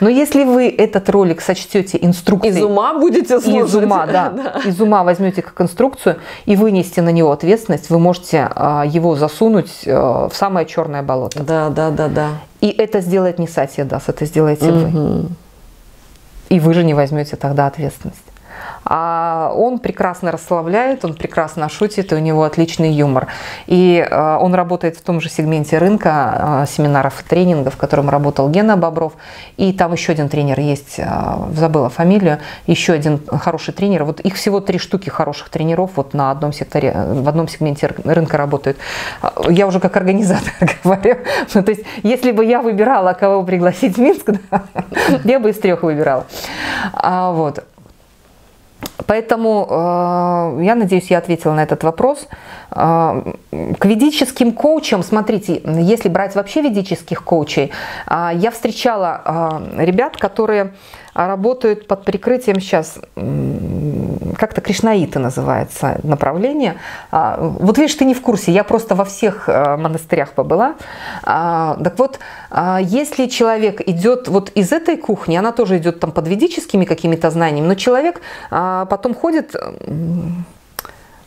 Но если вы этот ролик сочтете инструкцией... Из ума будете слушать. Из ума, да. [laughs] да. Из ума возьмете как инструкцию и вынести на него ответственность, вы можете а, его засунуть а, в самое черное болото. Да, да, да, да. И это сделает не Сатья Дас, это сделаете угу. вы. И вы же не возьмете тогда ответственность. А он прекрасно расслабляет, он прекрасно шутит, и у него отличный юмор. И а, он работает в том же сегменте рынка а, семинаров и тренингов, в котором работал Гена Бобров. И там еще один тренер есть, а, забыла фамилию, еще один хороший тренер. Вот их всего три штуки хороших тренеров вот на одном секторе, в одном сегменте рынка работают. Я уже как организатор [laughs] говорю. Ну, то есть, если бы я выбирала, кого пригласить в Минск, [laughs] я бы из трех выбирала. А, вот. Поэтому э, я надеюсь, я ответила на этот вопрос. К ведическим коучам, смотрите, если брать вообще ведических коучей, э, я встречала э, ребят, которые работают под прикрытием сейчас, как-то Кришнаиты называется направление. А, вот видишь, ты не в курсе, я просто во всех э, монастырях побыла. А, так вот, а, если человек идет вот из этой кухни, она тоже идет там под ведическими какими-то знаниями, но человек потом ходит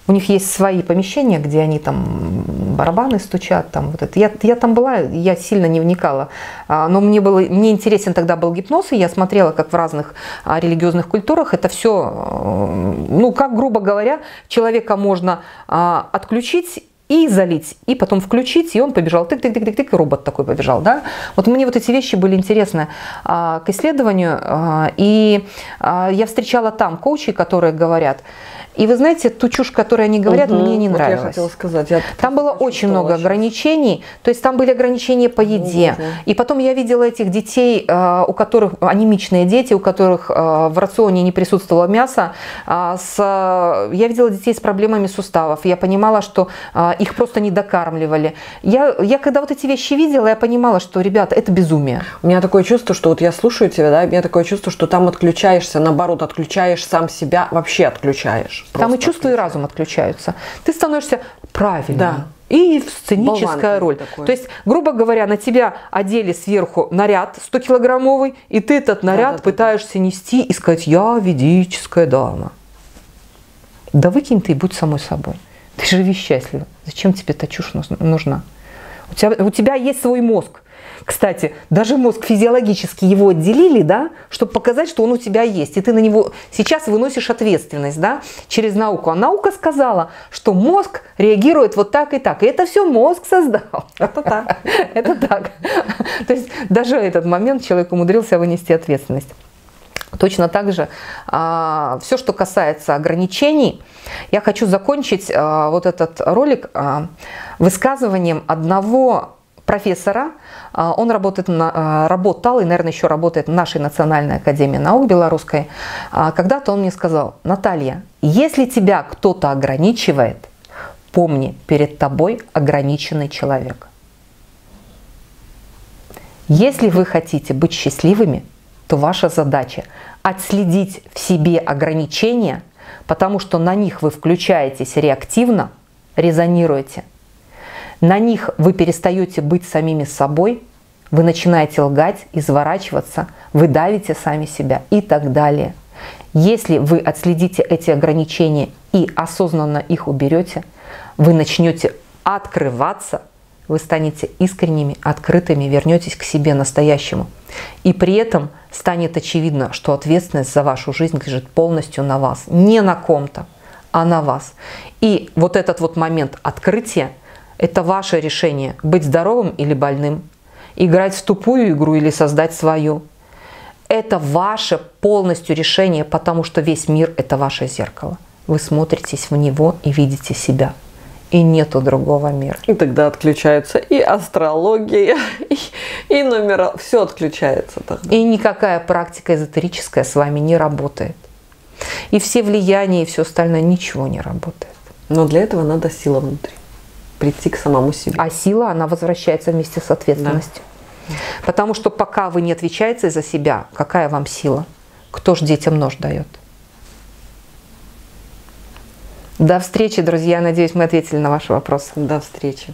у них есть свои помещения, где они там барабаны стучат. Там, вот это. Я, я там была, я сильно не вникала. А, но мне, было, мне интересен тогда был гипноз, и я смотрела, как в разных а, религиозных культурах это все, э, ну, как, грубо говоря, человека можно а, отключить и залить, и потом включить, и он побежал, тык-тык-тык-тык, и робот такой побежал, да. Вот мне вот эти вещи были интересны а, к исследованию, а, и а, я встречала там коучей, которые говорят, и вы знаете, ту чушь, которую они говорят, угу, мне не вот нравилось. Я хотела сказать. Я там было очень много ограничений. То есть там были ограничения по еде. Угу. И потом я видела этих детей, э, у которых анемичные дети, у которых э, в рационе не присутствовало мясо. А, с, я видела детей с проблемами суставов. Я понимала, что их просто не докармливали. Я, я когда вот эти вещи видела, я понимала, что, ребята, это безумие. У меня такое чувство, что вот я слушаю тебя, да, у меня такое чувство, что там отключаешься, наоборот, отключаешь сам себя, вообще отключаешь. Там и чувство, и разум отключаются. Ты становишься правильным. Да. И сценическая роль. Такой. То есть, грубо говоря, на тебя одели сверху наряд 100-килограммовый, и ты этот наряд да, да, пытаешься да. нести и сказать, я ведическая дама. Да выкинь ты и будь самой собой. Ты живи счастливо. Зачем тебе эта чушь нужна? У тебя, у тебя есть свой мозг. Кстати, даже мозг физиологически его отделили, да, чтобы показать, что он у тебя есть. И ты на него сейчас выносишь ответственность да, через науку. А наука сказала, что мозг реагирует вот так и так. И это все мозг создал. Это так. [laughs] Это так. То есть даже этот момент человек умудрился вынести ответственность. Точно так же а, все, что касается ограничений, я хочу закончить а, вот этот ролик а, высказыванием одного профессора. А, он работает а, работал и, наверное, еще работает в нашей Национальной Академии Наук Белорусской. А, когда-то он мне сказал, Наталья, если тебя кто-то ограничивает, помни, перед тобой ограниченный человек. Если вы хотите быть счастливыми, то ваша задача отследить в себе ограничения, потому что на них вы включаетесь реактивно, резонируете – на них вы перестаете быть самими собой, вы начинаете лгать, изворачиваться, вы давите сами себя и так далее. Если вы отследите эти ограничения и осознанно их уберете, вы начнете открываться, вы станете искренними, открытыми, вернетесь к себе настоящему. И при этом станет очевидно, что ответственность за вашу жизнь лежит полностью на вас, не на ком-то, а на вас. И вот этот вот момент открытия – это ваше решение – быть здоровым или больным, играть в тупую игру или создать свою. Это ваше полностью решение, потому что весь мир – это ваше зеркало. Вы смотритесь в него и видите себя. и нету другого мира. И тогда отключаются и астрология, [laughs] и, и номера, все отключается тогда. И никакая практика эзотерическая с вами не работает. И все влияния и все остальное ничего не работает. Но для этого надо сила внутри. Прийти к самому себе. А сила, она возвращается вместе с ответственностью. Да. Потому что пока вы не отвечаете за себя, какая вам сила? Кто ж детям нож дает? До встречи, друзья. Надеюсь, мы ответили на ваши вопросы. До встречи.